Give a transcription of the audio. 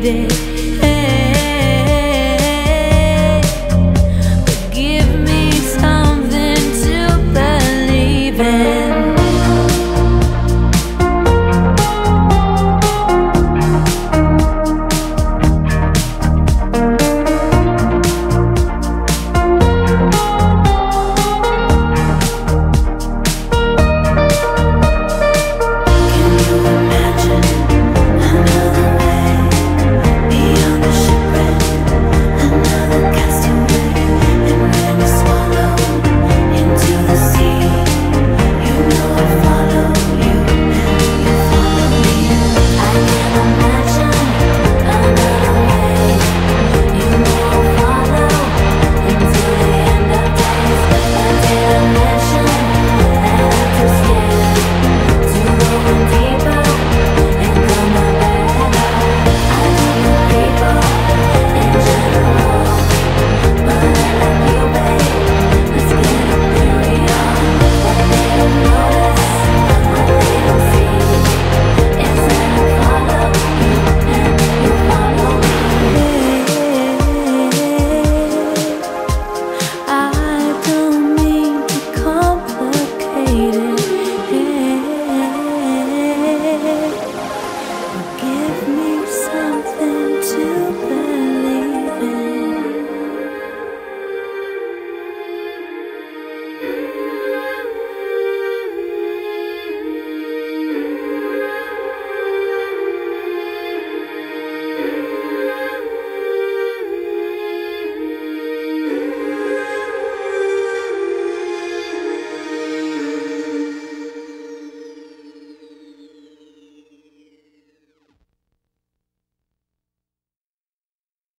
needed